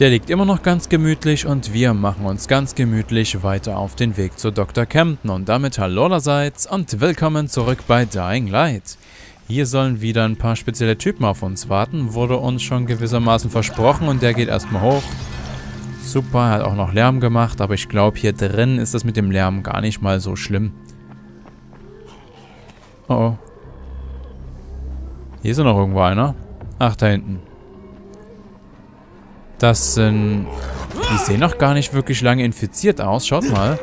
Der liegt immer noch ganz gemütlich und wir machen uns ganz gemütlich weiter auf den Weg zu Dr. Campton. Und damit hallo allerseits und willkommen zurück bei Dying Light. Hier sollen wieder ein paar spezielle Typen auf uns warten. Wurde uns schon gewissermaßen versprochen und der geht erstmal hoch. Super, hat auch noch Lärm gemacht, aber ich glaube hier drin ist das mit dem Lärm gar nicht mal so schlimm. Oh oh. Hier ist noch irgendwo einer. Ach, da hinten. Das sind... Die sehen noch gar nicht wirklich lange infiziert aus. Schaut mal.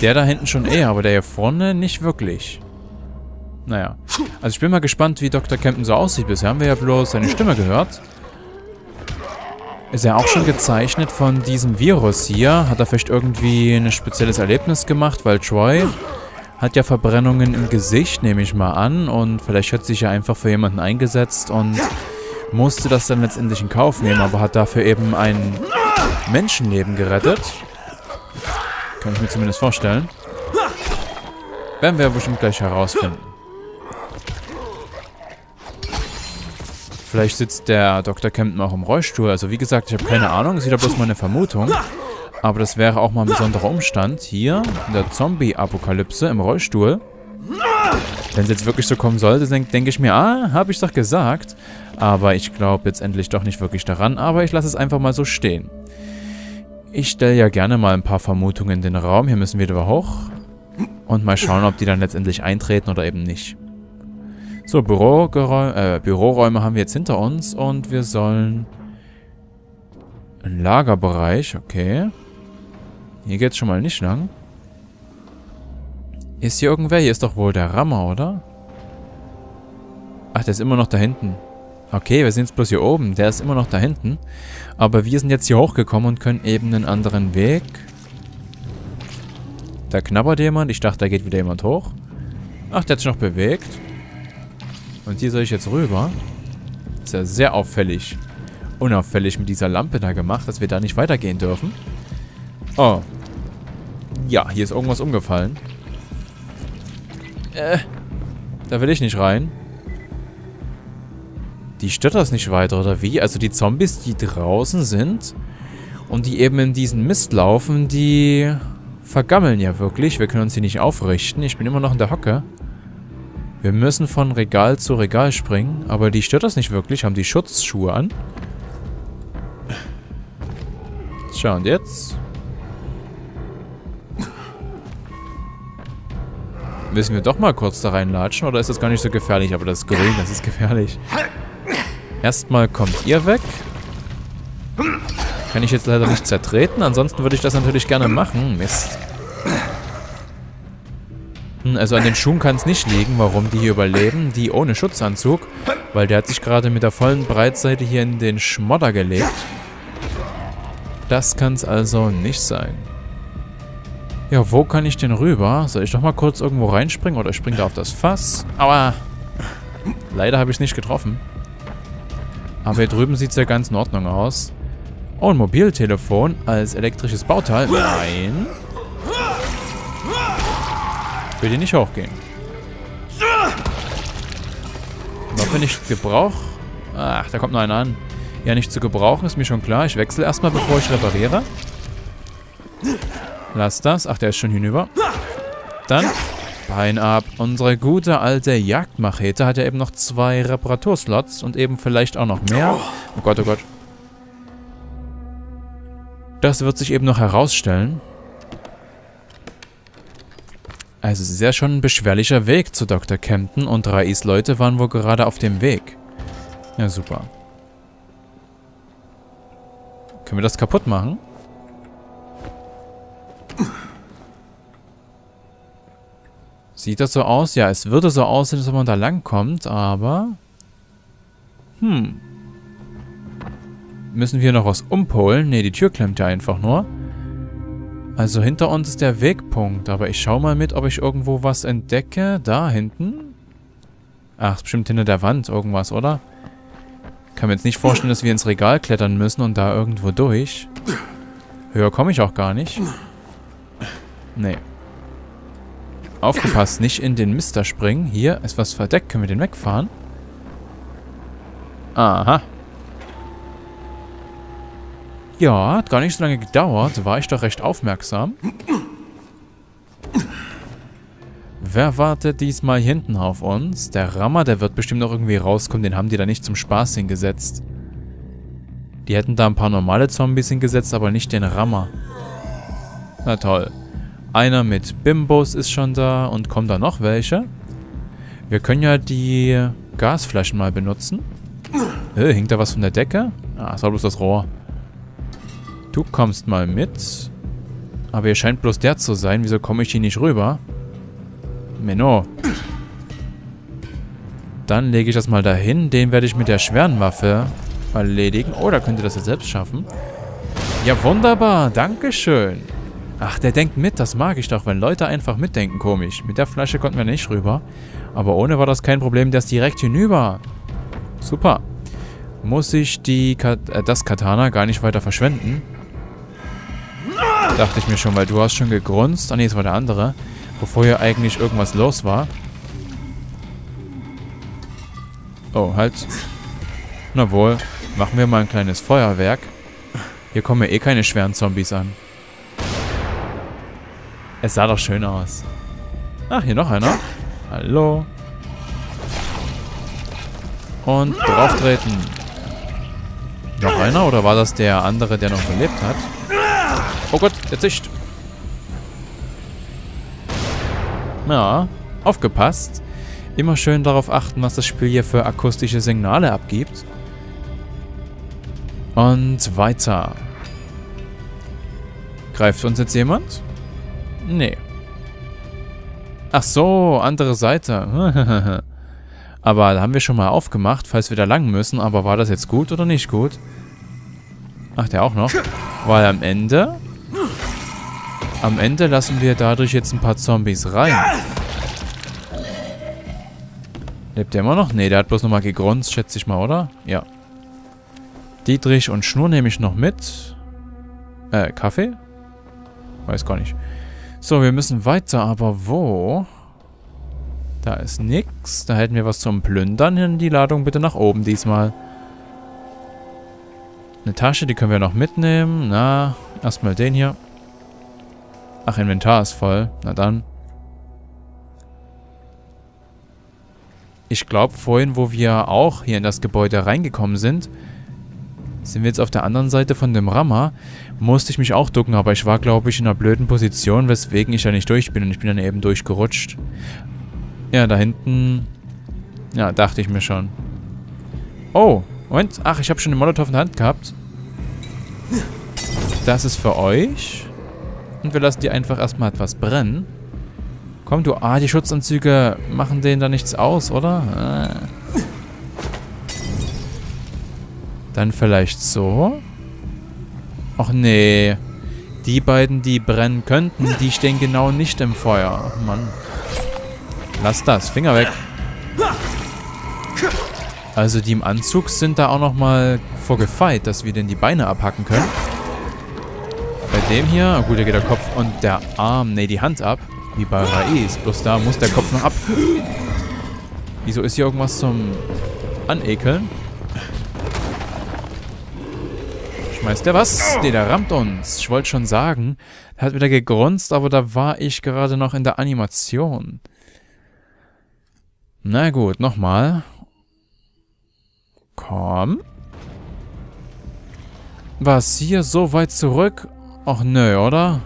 Der da hinten schon eher, aber der hier vorne nicht wirklich. Naja. Also ich bin mal gespannt, wie Dr. Campton so aussieht. Bisher haben wir ja bloß seine Stimme gehört. Ist er auch schon gezeichnet von diesem Virus hier? Hat er vielleicht irgendwie ein spezielles Erlebnis gemacht? Weil Troy hat ja Verbrennungen im Gesicht, nehme ich mal an. Und vielleicht hat sich ja einfach für jemanden eingesetzt und musste das dann letztendlich in Kauf nehmen, aber hat dafür eben ein Menschenleben gerettet. Kann ich mir zumindest vorstellen. Werden wir bestimmt gleich herausfinden. Vielleicht sitzt der Dr. Campton auch im Rollstuhl. Also wie gesagt, ich habe keine Ahnung. Das ist wieder bloß meine Vermutung. Aber das wäre auch mal ein besonderer Umstand. Hier in der Zombie-Apokalypse im Rollstuhl. Wenn es jetzt wirklich so kommen sollte, denke denk ich mir, ah, habe ich doch gesagt. Aber ich glaube letztendlich doch nicht wirklich daran. Aber ich lasse es einfach mal so stehen. Ich stelle ja gerne mal ein paar Vermutungen in den Raum. Hier müssen wir wieder hoch. Und mal schauen, ob die dann letztendlich eintreten oder eben nicht. So, äh, Büroräume haben wir jetzt hinter uns. Und wir sollen... Ein Lagerbereich, okay. Hier geht es schon mal nicht lang. Ist hier irgendwer? Hier ist doch wohl der Rammer, oder? Ach, der ist immer noch da hinten. Okay, wir sind jetzt bloß hier oben. Der ist immer noch da hinten. Aber wir sind jetzt hier hochgekommen und können eben einen anderen Weg. Da knabbert jemand. Ich dachte, da geht wieder jemand hoch. Ach, der hat sich noch bewegt. Und hier soll ich jetzt rüber. Ist ja sehr auffällig. Unauffällig mit dieser Lampe da gemacht, dass wir da nicht weitergehen dürfen. Oh. Ja, hier ist irgendwas umgefallen. Äh. Da will ich nicht rein. Die stört das nicht weiter, oder wie? Also die Zombies, die draußen sind und die eben in diesen Mist laufen, die vergammeln ja wirklich. Wir können uns hier nicht aufrichten. Ich bin immer noch in der Hocke. Wir müssen von Regal zu Regal springen, aber die stört das nicht wirklich. Haben die Schutzschuhe an. Tja, und jetzt? Müssen wir doch mal kurz da reinlatschen oder ist das gar nicht so gefährlich? Aber das grün, das ist gefährlich. Erstmal kommt ihr weg. Kann ich jetzt leider nicht zertreten. Ansonsten würde ich das natürlich gerne machen. Mist. Hm, also an den Schuhen kann es nicht liegen, warum die hier überleben. Die ohne Schutzanzug. Weil der hat sich gerade mit der vollen Breitseite hier in den Schmodder gelegt. Das kann es also nicht sein. Ja, wo kann ich denn rüber? Soll ich doch mal kurz irgendwo reinspringen oder ich springe da auf das Fass? Aber leider habe ich es nicht getroffen. Aber hier drüben sieht es ja ganz in Ordnung aus. Oh, ein Mobiltelefon als elektrisches Bauteil. Nein. Will die nicht hochgehen. Wenn ich Gebrauch... Ach, da kommt noch einer an. Ja, nicht zu gebrauchen, ist mir schon klar. Ich wechsle erstmal, bevor ich repariere. Lass das. Ach, der ist schon hinüber. Dann Bein ab. Unsere gute alte Jagdmachete hat ja eben noch zwei Reparaturslots und eben vielleicht auch noch mehr. Oh Gott, oh Gott. Das wird sich eben noch herausstellen. Also es ist ja schon ein beschwerlicher Weg zu Dr. Campton und Rais Leute waren wohl gerade auf dem Weg. Ja, super. Können wir das kaputt machen? Sieht das so aus? Ja, es würde so aussehen, ob man da langkommt, aber... Hm. Müssen wir noch was umpolen? Ne, die Tür klemmt ja einfach nur. Also hinter uns ist der Wegpunkt, aber ich schau mal mit, ob ich irgendwo was entdecke. Da hinten? Ach, bestimmt hinter der Wand irgendwas, oder? Kann mir jetzt nicht vorstellen, dass wir ins Regal klettern müssen und da irgendwo durch. Höher komme ich auch gar nicht. Nee. Aufgepasst, nicht in den Mister springen. Hier ist was verdeckt. Können wir den wegfahren? Aha. Ja, hat gar nicht so lange gedauert. War ich doch recht aufmerksam. Wer wartet diesmal hinten auf uns? Der Rammer, der wird bestimmt noch irgendwie rauskommen. Den haben die da nicht zum Spaß hingesetzt. Die hätten da ein paar normale Zombies hingesetzt, aber nicht den Rammer. Na toll. Einer mit Bimbos ist schon da. Und kommen da noch welche? Wir können ja die Gasflaschen mal benutzen. Äh, hinkt da was von der Decke? Ah, ist war bloß das Rohr. Du kommst mal mit. Aber ihr scheint bloß der zu sein. Wieso komme ich hier nicht rüber? Menno. Dann lege ich das mal dahin. Den werde ich mit der schweren Waffe erledigen. Oh, da könnt ihr das ja selbst schaffen. Ja, wunderbar. Dankeschön. Ach, der denkt mit. Das mag ich doch, wenn Leute einfach mitdenken. Komisch. Mit der Flasche konnten wir nicht rüber. Aber ohne war das kein Problem. Der ist direkt hinüber. Super. Muss ich die Kat äh, das Katana gar nicht weiter verschwenden? Dachte ich mir schon, weil du hast schon gegrunzt. Ah, nee, es war der andere. Bevor hier eigentlich irgendwas los war. Oh, halt. Na wohl. Machen wir mal ein kleines Feuerwerk. Hier kommen ja eh keine schweren Zombies an. Es sah doch schön aus. Ach, hier noch einer. Hallo. Und drauftreten. Noch einer? Oder war das der andere, der noch gelebt hat? Oh Gott, der zischt. Ja, aufgepasst. Immer schön darauf achten, was das Spiel hier für akustische Signale abgibt. Und weiter. Greift uns jetzt jemand? Nee. Ach so, andere Seite. aber da haben wir schon mal aufgemacht, falls wir da lang müssen. Aber war das jetzt gut oder nicht gut? Ach, der auch noch. Weil am Ende... Am Ende lassen wir dadurch jetzt ein paar Zombies rein. Lebt der immer noch? Ne, der hat bloß nochmal gegrunzt, schätze ich mal, oder? Ja. Dietrich und Schnur nehme ich noch mit. Äh, Kaffee? Weiß gar nicht. So, wir müssen weiter, aber wo? Da ist nix. Da hätten wir was zum Plündern. Hin die Ladung bitte nach oben diesmal. Eine Tasche, die können wir noch mitnehmen. Na, erstmal den hier. Ach, Inventar ist voll. Na dann. Ich glaube, vorhin, wo wir auch hier in das Gebäude reingekommen sind, sind wir jetzt auf der anderen Seite von dem Rammer. Musste ich mich auch ducken, aber ich war, glaube ich, in einer blöden Position, weswegen ich da nicht durch bin. Und ich bin dann eben durchgerutscht. Ja, da hinten... Ja, dachte ich mir schon. Oh, Moment. Ach, ich habe schon den Molotow in der Hand gehabt. Das ist für euch. Und wir lassen die einfach erstmal etwas brennen. Komm, du... Ah, die Schutzanzüge machen denen da nichts aus, oder? Ah. Dann vielleicht so. Ach nee. Die beiden, die brennen könnten, die stehen genau nicht im Feuer. Mann. Lass das. Finger weg. Also die im Anzug sind da auch nochmal vorgefeit, dass wir denn die Beine abhacken können. Bei dem hier, oh gut, da geht der Kopf und der Arm, nee, die Hand ab. Wie bei Raiz, bloß da muss der Kopf noch ab. Wieso ist hier irgendwas zum Anekeln? Schmeißt der was? Nee, der rammt uns. Ich wollte schon sagen, er hat wieder gegrunzt, aber da war ich gerade noch in der Animation. Na gut, nochmal. Komm. Was, hier so weit zurück? Ach nö, oder?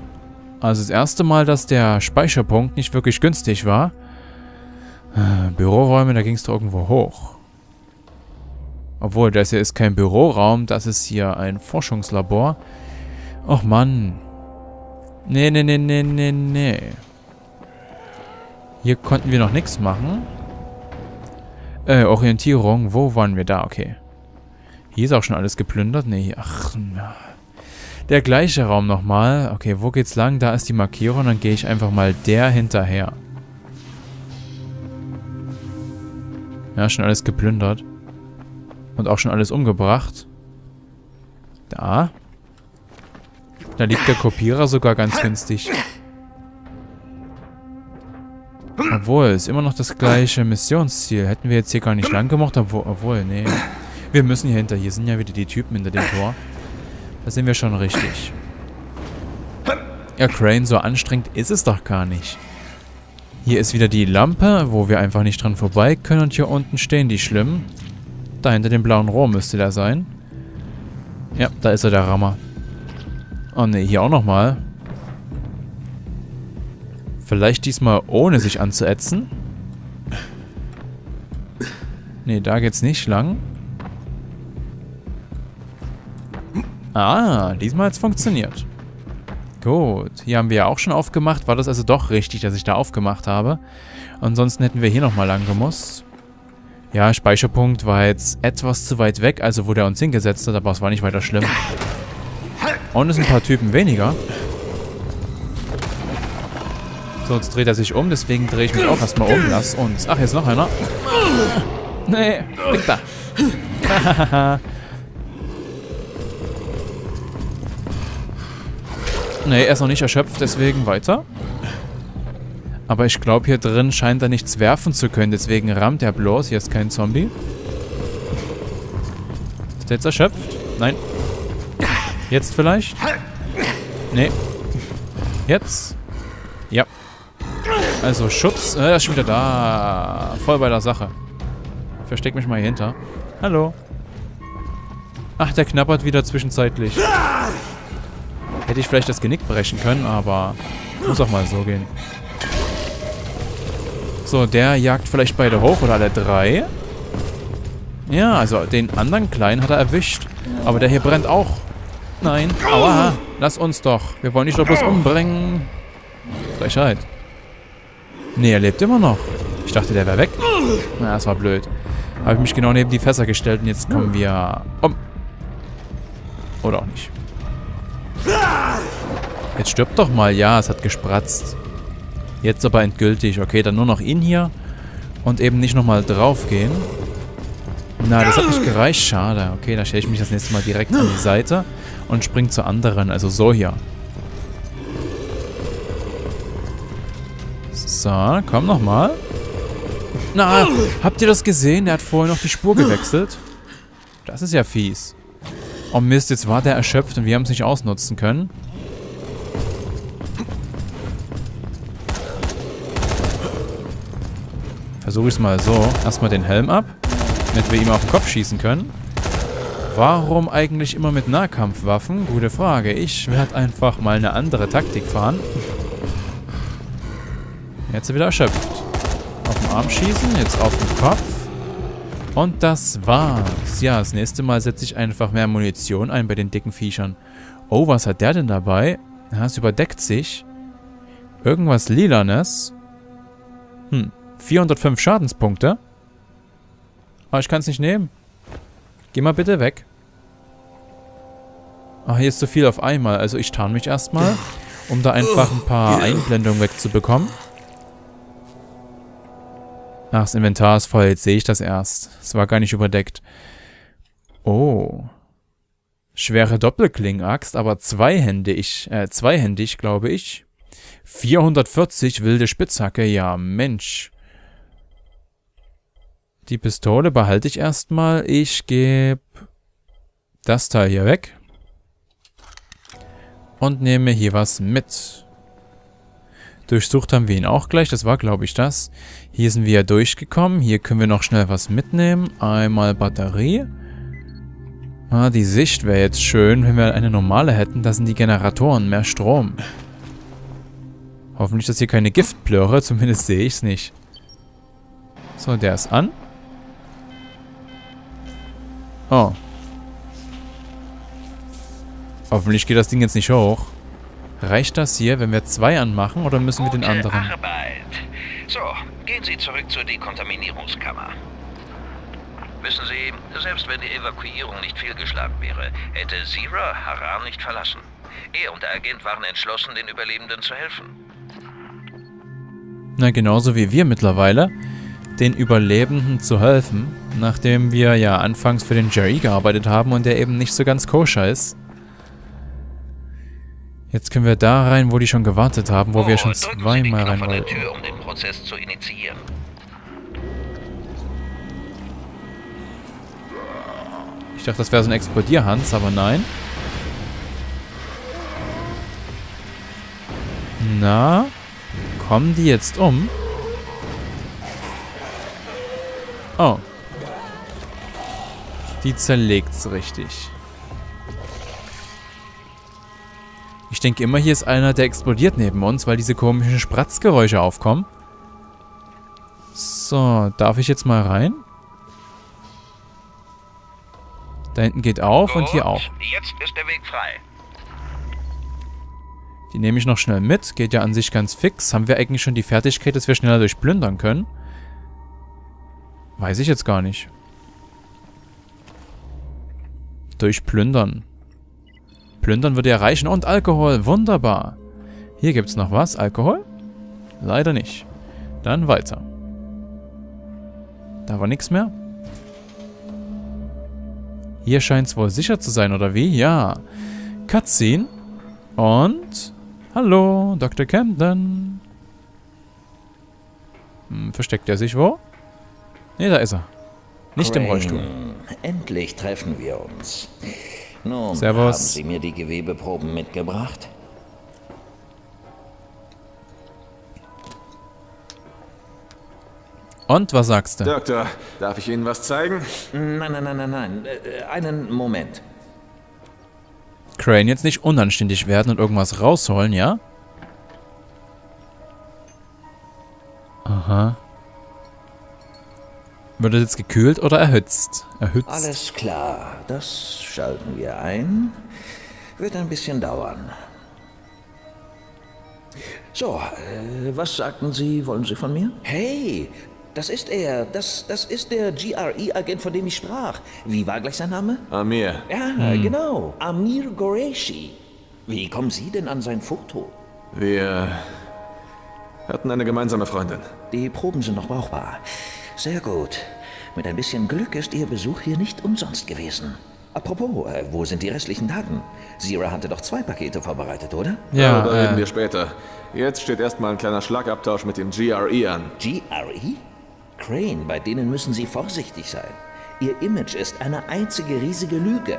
Also das erste Mal, dass der Speicherpunkt nicht wirklich günstig war. Äh, Büroräume, da ging es doch irgendwo hoch. Obwohl, das hier ist kein Büroraum, das ist hier ein Forschungslabor. Och Mann. Nee, nee, nee, nee, nee, nee. Hier konnten wir noch nichts machen. Äh, Orientierung. Wo waren wir da? Okay. Hier ist auch schon alles geplündert. Nee, ach, na. Der gleiche Raum nochmal. Okay, wo geht's lang? Da ist die Markierung. Dann gehe ich einfach mal der hinterher. Ja, schon alles geplündert. Und auch schon alles umgebracht. Da. Da liegt der Kopierer sogar ganz günstig. Obwohl, ist immer noch das gleiche Missionsziel. Hätten wir jetzt hier gar nicht lang gemacht, obwohl, obwohl, nee. Wir müssen hier hinter. Hier sind ja wieder die Typen hinter dem Tor. Da sind wir schon richtig. Ja, Crane, so anstrengend ist es doch gar nicht. Hier ist wieder die Lampe, wo wir einfach nicht dran vorbei können. Und hier unten stehen die Schlimmen. Da hinter dem blauen Rohr müsste der sein. Ja, da ist er, der Rammer. Oh ne, hier auch nochmal. Vielleicht diesmal ohne sich anzuätzen. Ne, da geht's nicht lang. Ah, diesmal hat's funktioniert. Gut, hier haben wir ja auch schon aufgemacht. War das also doch richtig, dass ich da aufgemacht habe? Ansonsten hätten wir hier nochmal lang gemusst. Ja, Speicherpunkt war jetzt etwas zu weit weg, also wo der uns hingesetzt hat, aber es war nicht weiter schlimm. Und es sind ein paar Typen weniger. So, jetzt dreht er sich um, deswegen drehe ich mich auch erstmal um. Lass uns. Ach, jetzt noch einer. Nee, weg da. nee, er ist noch nicht erschöpft, deswegen weiter. Aber ich glaube, hier drin scheint er nichts werfen zu können. Deswegen rammt er bloß. Hier ist kein Zombie. Ist der jetzt erschöpft? Nein. Jetzt vielleicht? Nee. Jetzt? Ja. Also Schutz. Äh, er ist schon wieder da. Voll bei der Sache. Versteck mich mal hier hinter. Hallo. Ach, der knabbert wieder zwischenzeitlich. Hätte ich vielleicht das Genick brechen können, aber muss auch mal so gehen. So, der jagt vielleicht beide hoch oder alle drei. Ja, also den anderen Kleinen hat er erwischt. Aber der hier brennt auch. Nein. Aua. Lass uns doch. Wir wollen dich doch bloß umbringen. Frechheit. Nee, er lebt immer noch. Ich dachte, der wäre weg. Na, das war blöd. Habe ich mich genau neben die Fässer gestellt und jetzt kommen wir um. Oder auch nicht. Jetzt stirbt doch mal. Ja, es hat gespratzt. Jetzt aber endgültig. Okay, dann nur noch ihn hier. Und eben nicht nochmal draufgehen. Na, das hat nicht gereicht. Schade. Okay, da stelle ich mich das nächste Mal direkt an die Seite und springe zur anderen. Also so hier. So, komm nochmal. Na, habt ihr das gesehen? Der hat vorher noch die Spur gewechselt. Das ist ja fies. Oh Mist, jetzt war der erschöpft und wir haben es nicht ausnutzen können. Versuche ich es mal so. Erstmal den Helm ab, damit wir ihm auf den Kopf schießen können. Warum eigentlich immer mit Nahkampfwaffen? Gute Frage. Ich werde einfach mal eine andere Taktik fahren. Jetzt wieder erschöpft. Auf den Arm schießen, jetzt auf den Kopf. Und das war's. Ja, das nächste Mal setze ich einfach mehr Munition ein bei den dicken Viechern. Oh, was hat der denn dabei? Ja, es überdeckt sich. Irgendwas Lilanes. Hm. 405 Schadenspunkte. Aber ich kann es nicht nehmen. Geh mal bitte weg. Ah, hier ist zu viel auf einmal. Also ich tarn mich erstmal, um da einfach ein paar Einblendungen wegzubekommen. Ach, das Inventar ist voll. Jetzt sehe ich das erst. Es war gar nicht überdeckt. Oh. Schwere Doppelklingenaxt, aber zweihändig, äh, zweihändig, glaube ich. 440 wilde Spitzhacke, ja, Mensch. Die Pistole behalte ich erstmal. Ich gebe das Teil hier weg. Und nehme hier was mit. Durchsucht haben wir ihn auch gleich. Das war, glaube ich, das. Hier sind wir ja durchgekommen. Hier können wir noch schnell was mitnehmen. Einmal Batterie. Ah, die Sicht wäre jetzt schön, wenn wir eine normale hätten. Da sind die Generatoren, mehr Strom. Hoffentlich ist hier keine Giftplöre. Zumindest sehe ich es nicht. So, der ist an. Oh. Hoffentlich geht das Ding jetzt nicht hoch. Reicht das hier, wenn wir zwei anmachen, oder müssen wir den anderen? Arbeit. So, gehen Sie zurück zur Dekontaminierungskammer. Wissen Sie, selbst wenn die Evakuierung nicht fehlgeschlagen wäre, hätte Zira Harar nicht verlassen. Er und der Agent waren entschlossen, den Überlebenden zu helfen. Na, genauso wie wir mittlerweile den Überlebenden zu helfen, nachdem wir ja anfangs für den Jerry gearbeitet haben und der eben nicht so ganz koscher ist. Jetzt können wir da rein, wo die schon gewartet haben, wo oh, wir schon oh, zweimal rein wollten. Tür, um den Prozess zu initiieren. Ich dachte, das wäre so ein Explodierhans, aber nein. Na? Kommen die jetzt um? Oh. Die zerlegt's richtig. Ich denke immer, hier ist einer, der explodiert neben uns, weil diese komischen Spratzgeräusche aufkommen. So, darf ich jetzt mal rein? Da hinten geht auf und hier auch. Jetzt ist der Weg frei. Die nehme ich noch schnell mit. Geht ja an sich ganz fix. Haben wir eigentlich schon die Fertigkeit, dass wir schneller durchplündern können? Weiß ich jetzt gar nicht. Durchplündern. Plündern würde ja reichen. Und Alkohol. Wunderbar. Hier gibt es noch was. Alkohol? Leider nicht. Dann weiter. Da war nichts mehr. Hier scheint es wohl sicher zu sein, oder wie? Ja. Cutscene. Und... Hallo, Dr. Camden. Hm, versteckt er sich wo? Ne, da ist er. Nicht Crane, im Rollstuhl. Endlich treffen wir uns. Nun, Servus. haben Sie mir die Gewebeproben mitgebracht? Und, was sagst du? Doktor, darf ich Ihnen was zeigen? Nein, nein, nein, nein, nein. Äh, einen Moment. Crane jetzt nicht unanständig werden und irgendwas rausholen, ja? Aha. Wird das jetzt gekühlt oder erhitzt? Erhitzt. Alles klar, das schalten wir ein. Wird ein bisschen dauern. So, äh, was sagten Sie, wollen Sie von mir? Hey, das ist er. Das, das ist der GRE-Agent, von dem ich sprach. Wie war gleich sein Name? Amir. Ja, hm. genau. Amir Goreshi. Wie kommen Sie denn an sein Foto? Wir hatten eine gemeinsame Freundin. Die Proben sind noch brauchbar. Sehr gut. Mit ein bisschen Glück ist Ihr Besuch hier nicht umsonst gewesen. Apropos, äh, wo sind die restlichen Daten? Zira hatte doch zwei Pakete vorbereitet, oder? Ja, darüber äh, reden wir später. Jetzt steht erstmal ein kleiner Schlagabtausch mit dem GRE an. GRE? Crane, bei denen müssen Sie vorsichtig sein. Ihr Image ist eine einzige riesige Lüge.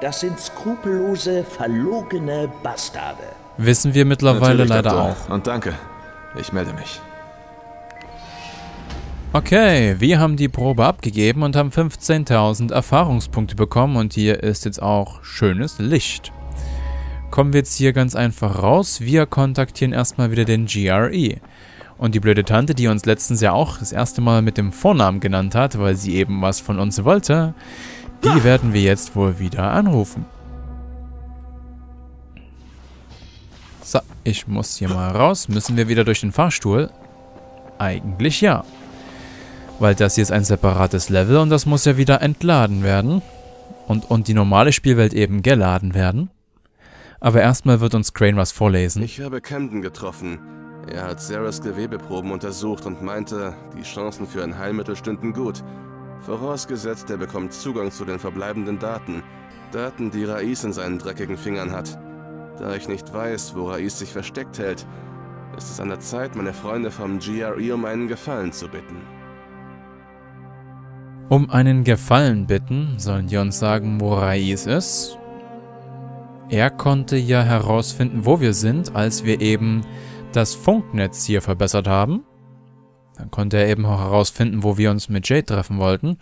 Das sind skrupellose, verlogene Bastarde. Wissen wir mittlerweile Natürlich, leider Doktor. auch. Und danke. Ich melde mich. Okay, wir haben die Probe abgegeben und haben 15.000 Erfahrungspunkte bekommen und hier ist jetzt auch schönes Licht. Kommen wir jetzt hier ganz einfach raus. Wir kontaktieren erstmal wieder den GRE. Und die blöde Tante, die uns letztens ja auch das erste Mal mit dem Vornamen genannt hat, weil sie eben was von uns wollte, die werden wir jetzt wohl wieder anrufen. So, ich muss hier mal raus. Müssen wir wieder durch den Fahrstuhl? Eigentlich ja. Weil das hier ist ein separates Level und das muss ja wieder entladen werden. Und, und die normale Spielwelt eben geladen werden. Aber erstmal wird uns Crane was vorlesen. Ich habe Camden getroffen. Er hat Sarahs Gewebeproben untersucht und meinte, die Chancen für ein Heilmittel stünden gut. Vorausgesetzt, er bekommt Zugang zu den verbleibenden Daten. Daten, die Rais in seinen dreckigen Fingern hat. Da ich nicht weiß, wo Rais sich versteckt hält, ist es an der Zeit, meine Freunde vom GRE um einen Gefallen zu bitten. Um einen Gefallen bitten, sollen die uns sagen, wo Rais ist? Er konnte ja herausfinden, wo wir sind, als wir eben das Funknetz hier verbessert haben. Dann konnte er eben auch herausfinden, wo wir uns mit Jade treffen wollten.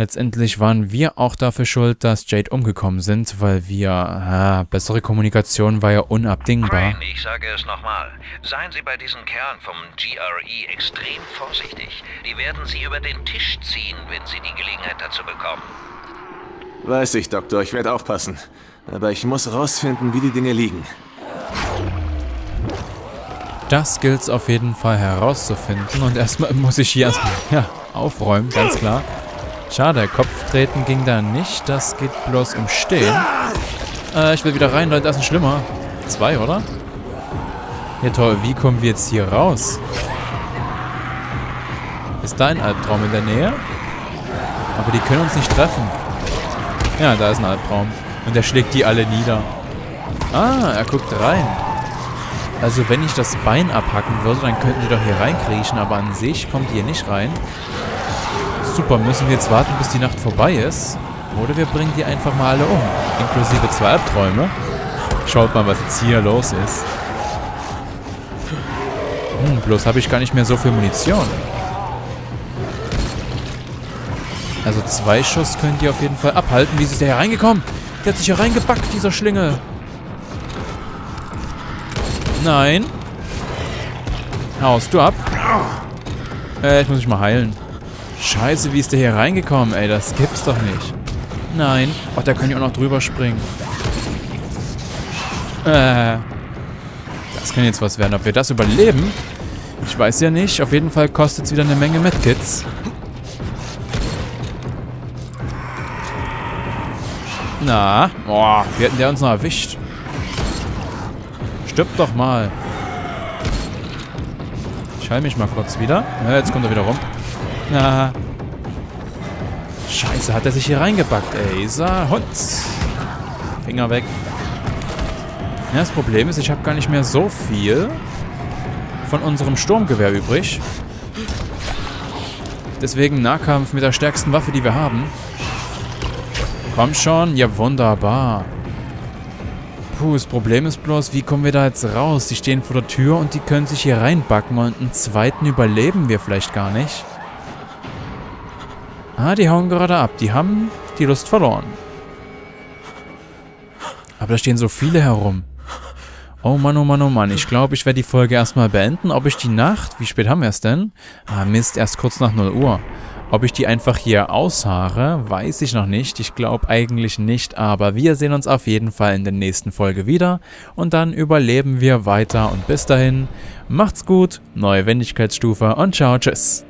Letztendlich waren wir auch dafür schuld, dass Jade umgekommen sind, weil wir... Ah, bessere Kommunikation war ja unabdingbar. Crane, ich sage es nochmal. Seien Sie bei diesen Kerlen vom GRE extrem vorsichtig. Die werden Sie über den Tisch ziehen, wenn Sie die Gelegenheit dazu bekommen. Weiß ich, Doktor. Ich werde aufpassen. Aber ich muss rausfinden, wie die Dinge liegen. Das gilt es auf jeden Fall herauszufinden. Und erstmal muss ich hier erstmal ja, aufräumen, ganz klar. Schade, Kopftreten ging da nicht. Das geht bloß im Stehen. Äh, ich will wieder rein, Leute, das ist ein Schlimmer. Zwei, oder? Ja toll, wie kommen wir jetzt hier raus? Ist da ein Albtraum in der Nähe? Aber die können uns nicht treffen. Ja, da ist ein Albtraum. Und der schlägt die alle nieder. Ah, er guckt rein. Also wenn ich das Bein abhacken würde, dann könnten die doch hier reinkriechen, aber an sich kommt ihr nicht rein. Super, müssen wir jetzt warten, bis die Nacht vorbei ist? Oder wir bringen die einfach mal alle um, inklusive zwei Albträume. Schaut mal, was jetzt hier los ist. Hm, bloß habe ich gar nicht mehr so viel Munition. Also zwei Schuss können die auf jeden Fall abhalten. Wie ist der hier reingekommen? Der hat sich hier reingepackt, dieser Schlingel. Nein. Haust du ab? Äh, ich muss mich mal heilen. Scheiße, wie ist der hier reingekommen, ey? Das gibt's doch nicht. Nein. Ach, da kann ich auch noch drüber springen. Äh. Das kann jetzt was werden. Ob wir das überleben? Ich weiß ja nicht. Auf jeden Fall kostet es wieder eine Menge Medkits. Na, boah, wie hätten der uns noch erwischt? Stirb doch mal. Ich heil mich mal kurz wieder. Ja, jetzt kommt er wieder rum. Na. Scheiße, hat er sich hier reingebackt, ey. Isa, Hund. Finger weg. Ja, das Problem ist, ich habe gar nicht mehr so viel von unserem Sturmgewehr übrig. Deswegen Nahkampf mit der stärksten Waffe, die wir haben. Komm schon. Ja, wunderbar. Puh, das Problem ist bloß, wie kommen wir da jetzt raus? Die stehen vor der Tür und die können sich hier reinbacken und einen zweiten überleben wir vielleicht gar nicht. Ah, die hauen gerade ab. Die haben die Lust verloren. Aber da stehen so viele herum. Oh Mann, oh Mann, oh Mann. Ich glaube, ich werde die Folge erstmal beenden. Ob ich die Nacht... Wie spät haben wir es denn? Ah, Mist, erst kurz nach 0 Uhr. Ob ich die einfach hier aushaare, weiß ich noch nicht. Ich glaube eigentlich nicht, aber wir sehen uns auf jeden Fall in der nächsten Folge wieder. Und dann überleben wir weiter. Und bis dahin, macht's gut, neue Wendigkeitsstufe und ciao, tschüss.